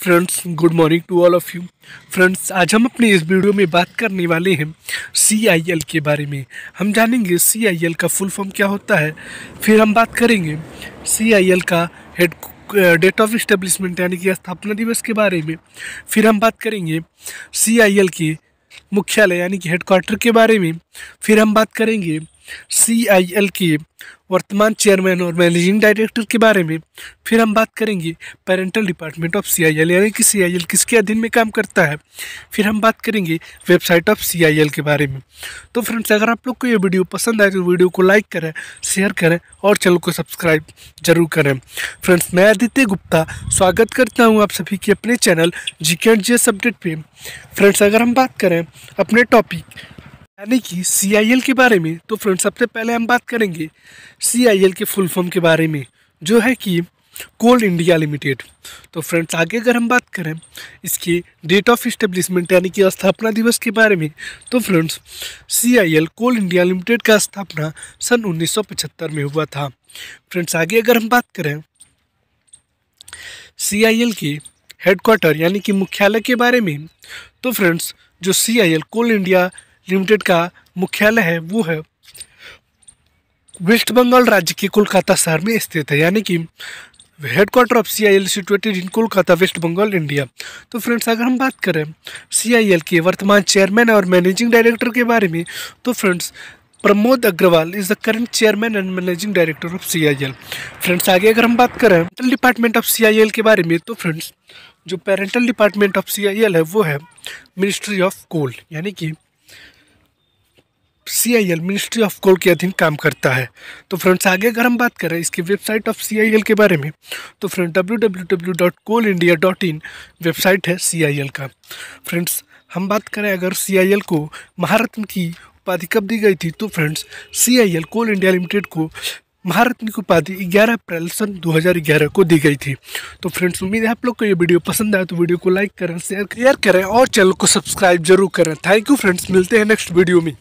Friends good morning to all of you friends आज हम अपने इस वीडियो में बात करने वाले हैं सी आई एल के बारे में। हम जानेंगे सी आई एल का फुल फॉर्म क्या होता है। फिर हम बात करेंगे सी आई एल का हेड डेट ऑफ़ इस्टेब्लिशमेंट यानी कि स्थापना दिवस के बारे में। फिर हम बात करेंगे सी आई एल के मुख्यालय यानी कि हेडक्वार्टर के बारे में। फिर हम बात करेंगे सी आई एल के वर्तमान चेयरमैन और मैनेजिंग डायरेक्टर के बारे में फिर हम बात करेंगे parental department of C I L यानी कि सी आई एल किसके अधीन में काम करता है। फिर हम बात करेंगे website of C I L के बारे में। तो फ्रेंड्स अगर आप लोग को ये वीडियो पसंद आए तो वीडियो को लाइक करें शेयर करें और चैनल को सब्सक्राइब ज़रूर करें। फ्रेंड्स मैं आदित्य गुप्ता स्वागत करता हूँ आप सभी के अपने channel G K and G S update पे। फ्रेंड्स अगर हम बात करें अपने टॉपिक यानी कि सीआईएल के बारे में। तो फ्रेंड्स सबसे पहले हम बात करेंगे सीआईएल के फुल फॉर्म के बारे में, जो है कि कोल इंडिया लिमिटेड तो फ्रेंड्स आगे अगर हम बात करें, इसके डेट ऑफ़ इस्टेब्लिशमेंट यानी कि स्थापना दिवस के बारे में तो friends C I L Coal India Limited का स्थापना सन 1975 में हुआ था। फ्रेंड्स आगे अगर हम बात करें सी आई एल के हेडक्वार्टर यानी कि मुख्यालय के बारे में तो फ्रेंड्स जो C I L Coal India Limited का मुख्यालय है, वो है वेस्ट बंगाल राज्य के कोलकाता शहर में स्थित है। यानी कि headquarter of C I L situated in Kolkata West Bengal India तो फ्रेंड्स अगर हम बात करें सी आई एल के वर्तमान चेयरमैन और मैनेजिंग डायरेक्टर के बारे में तो friends Pramod Agarwal is the current chairman and managing director of C I L friends आगे अगर हम बात करें parental department of C I L के बारे में तो फ्रेंड्स जो parental department of C I L है, वो है मिनिस्ट्री ऑफ़ कोल यानी कि C I L ministry of coal के अधीन काम करता है। तो फ्रेंड्स आगे अगर हम बात करें इसकी website of C I L के बारे में तो friend W W W dot Coal India dot in website है सी आई एल का। फ्रेंड्स हम बात करें अगर सी आई एल को महारत्न की उपाधि कब दी गई थी तो friends C I L Coal India Limited को महारत्न की उपाधि 11 अप्रैल सन 2011 को दी गई थी। तो फ्रेंड्स उम्मीद है आप लोग को ये वीडियो पसंद आया तो वीडियो को लाइक करें शेयर शेयर करें और चैनल को सब्सक्राइब ज़रूर करें। थैंक यू फ्रेंड्स मिलते हैं नेक्स्ट वीडियो में।